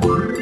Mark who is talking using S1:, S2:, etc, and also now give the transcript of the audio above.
S1: Bye.